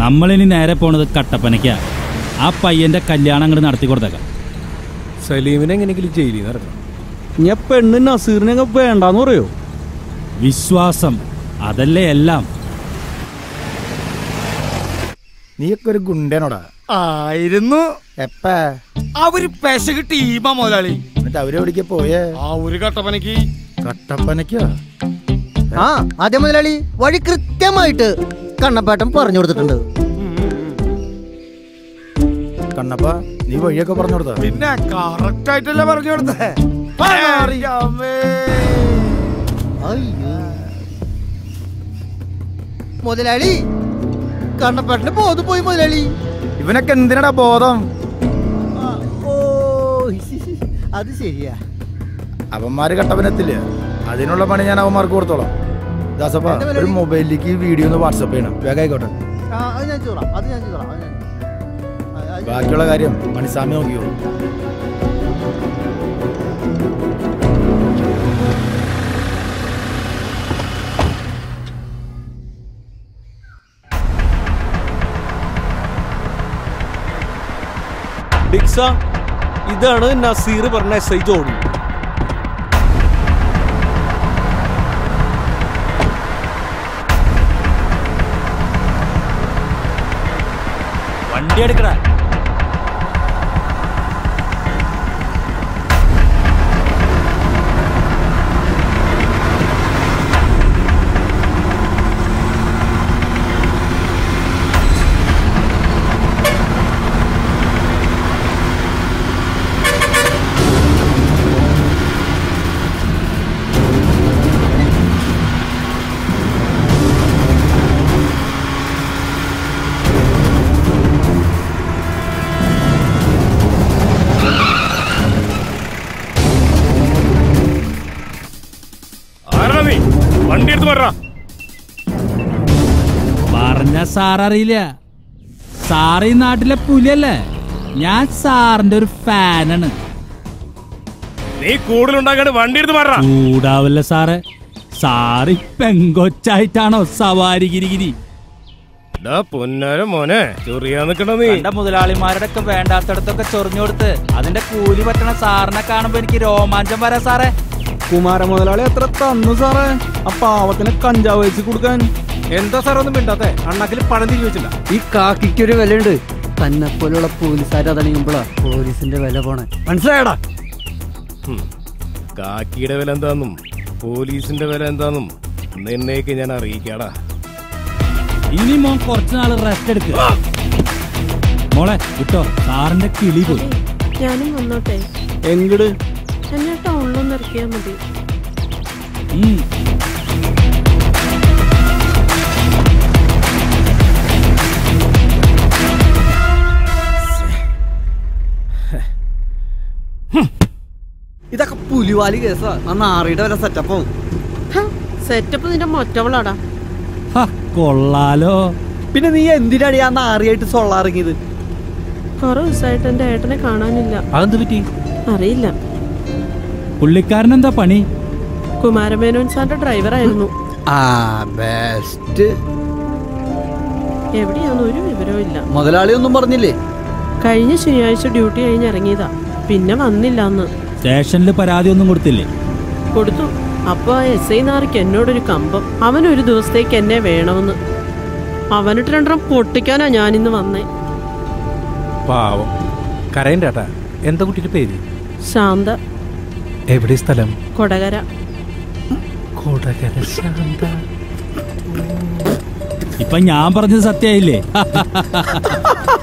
നമ്മളിനി നേരെ പോണത് കട്ടപ്പനയ്ക്ക. ആ പയ്യന്റെ കല്യാണം അങ്ങോട്ട് നടത്തി കൊടുത്തേക്കാം. സലീമിനെ എങ്ങനെയെങ്കിലും ജയിലിൽ നിന്ന് ഇറക്കണം ഞാൻ പെണ്ണ് നസീറിനെ വേണ്ടാന്ന് പറയോ? വിശ്വാസം അതല്ലേ എല്ലാം. നീയൊക്കെ ഒരു ഗുണ്ടനോടാ. ആയിരുന്നു. എപ്പ? അവർ പെശക് ടീമാ മുതലാളി. എന്നിട്ട് അവരെവിടേക്ക് പോയേ? ആ ഒരു കട്ടപ്പനക്ക് കട്ടപ്പനക്കാ ആ അതെ മുതലാളി വഴി കൃത്യമായിട്ട് കണ്ണപ്പേട്ടൻ പറഞ്ഞു കൊടുത്തിട്ടുണ്ട്. കണ്ണപ്പ നീ വഴിയൊക്കെ പറഞ്ഞു കൊടുത്ത? പിന്നെ കറക്റ്റ് ആയിട്ടല്ലേ പറഞ്ഞു കൊടുത്തേ. മുതലാളി കണ്ണപ്പേട്ടന് ബോധം പോയി മുതലാളി. ഇവനൊക്കെ എന്തിനടാ ബോധം? ഓ അത് ശരിയാ. അവന്മാര് കട്ടവനെത്തില്ല? അതിനുള്ള പണി ഞാൻ അവന്മാർക്ക് കൊടുത്തോളാം. ദാസപ്പ ഒരു മൊബൈലിലേക്ക് വീഡിയോ ഒന്ന് വാട്സപ്പ് ചെയ്യണം. വേഗം ആയിക്കോട്ടെ. ആ, അത് ഞാൻ ചെയ്തോളാം അത് ഞാൻ ചെയ്തോളാം ഞാൻ- ആ, ബാക്കിയുള്ള കാര്യം മണിസ്വാമി നോക്കിയോ ഡിക്സ ഇതാണ് നസീർ പറഞ്ഞ എസ് ഐ ജോഡി വണ്ടി വണ്ടി എടുത്ത് പറ പറഞ്ഞ സാർ അറിയില്ല. സാറ് ഈ നാട്ടിലെ പുലിയല്ലേ? ഞാൻ സാറിന്റെ ഒരു ഫാനാണ്. നീ കൂടുതലുണ്ടാക്കാണ്ട് വണ്ടി എടുത്ത് പറ കൂടാവല്ല സാറ് സാറി പെങ്കൊച്ചായിട്ടാണോ സവാരി ഗിരിഗിരി? ഡാ പൊന്നാര മോനെ ചൊറിയാ നിക്കണ നീ. എന്റെ മുതലാളിമാരുടെ ഒക്കെ വേണ്ടാത്തടത്തൊക്കെ ചൊറിഞ്ഞു കൊടുത്ത് അതിന്റെ കൂലി പറ്റണ സാറിനെ കാണുമ്പോ എനിക്ക് രോമാഞ്ചം വരാ സാറേ. കുമാര മുതലാളി എത്ര തന്നു സാറേ? ആ പാവത്തിന് കഞ്ചാവ് വെച്ച് കൊടുക്കാൻ. എന്താ സാറേ ഒന്നും മിണ്ടാത്തെ? അണ്ണാക്കിൽ പണം തിരിച്ചു വെച്ചില്ല. ഈ കാക്കിക്കൊരു വിലയുണ്ട്. തന്നെ പോലുള്ള പോലീസുകാർ അതണിയുമ്പോഴാ പോലീസിന്റെ വില പോണേ. മനസ്സിലായടാ? കാക്കിയുടെ വില എന്താന്നും പോലീസിന്റെ വില എന്താന്നും നിന്നേക്ക് ഞാൻ അറിയിക്കാടാ. ഇനി മോൻ കുറച്ചു നാൾ റെസ്റ്റ് എടുക്കുക മോളെ കിട്ടോ സാറിന്റെ കിളി പോയി. ഞാനും വന്നോട്ടെ. എങ്ങട് ടൗണിലൊന്ന് ഇറക്കിയാൽ മതി. ഇതൊക്കെ പുലിവാലി കേസാ. നാറിയുടെ വരെ സെറ്റപ്പും സെറ്റപ്പ് നിന്റെ മൊറ്റവളാടാ. ഹ, കൊള്ളാലോ. പിന്നെ നീ എന്തിനാണ് ആ നാറിയായിട്ട് സൊള്ളാറിങ്ങിയത് കൊറേ ദിവസമായിട്ട് എന്റെ ഏട്ടനെ കാണാനില്ല. അതെന്ത് പറ്റി? അറിയില്ല. പുള്ളിക്കാരൻ എന്താ പണി? കുമാരമേനോൻ സാറിന്റെ ഡ്രൈവറായിരുന്നു. ആ ബെസ്റ്റ് എവിടെയാന്ന് ഒരു വിവരവും ഇല്ല. മുതലാളി ഒന്നും പറഞ്ഞില്ലേ? കഴിഞ്ഞ ശനിയാഴ്ച ഡ്യൂട്ടി കഴിഞ്ഞ് ഇറങ്ങിയതാ. പിന്നെ വന്നില്ല അന്ന് സ്റ്റേഷനിൽ പരാതി ഒന്നും കൊടുത്തില്ലേ? കൊടുത്തു. അപ്പൊ ആ എസ് ഐ നാർക്ക് എന്നോടൊരു കമ്പം. അവൻ ഒരു ദിവസത്തേക്ക് എന്നെ വേണമെന്ന്. അവനിട്ട് രണ്ടെണ്ണം പൊട്ടിക്കാനാ ഇന്ന് വന്നേ. പാവം. കരയണ്ടാട്ടാ എന്താ കുട്ടിയുടെ പേര്? ശാന്ത. എവിടെ സ്ഥലം? കൊടകര. കൊടകര ശാന്ത. ഇപ്പൊ ഞാൻ പറഞ്ഞത് സത്യായില്ലേ